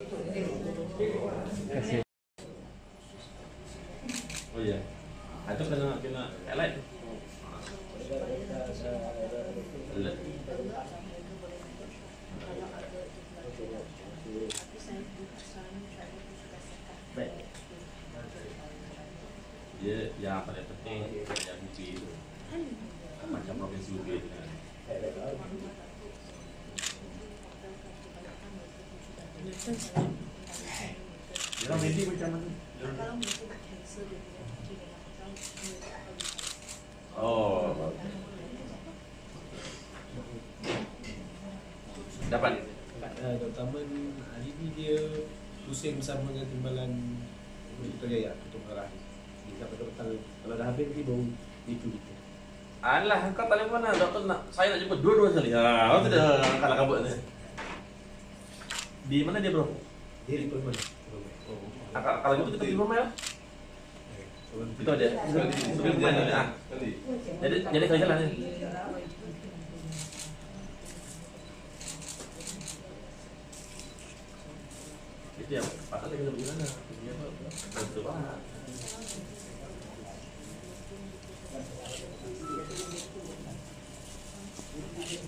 Kasih. Oh iya. Ah, Itu kena kena highlight. Dia yang paling penting yang bukti itu macam provinsi UB medik macam mana? Oh. Dapat. Uh, Dr. Aman hari ni dia pusing bersama dengan timbalan Dr. Jaya Dia betul-betul kalau dah habis ni baru itu kita Alah, kau telefon lah. Doktor nak, saya nak jemput dua-dua sekali. Ha, kau tu dah angkat kabut ni. Di mana dia bro? Di Perman Ah, Kalau gitu kita pergi rumah ya. Itu ada. Sebelum dia ada. Ah. Jadi jadi kali jalan ni. Itu yang pasal kita pergi mana? Pergi apa? Betul banget.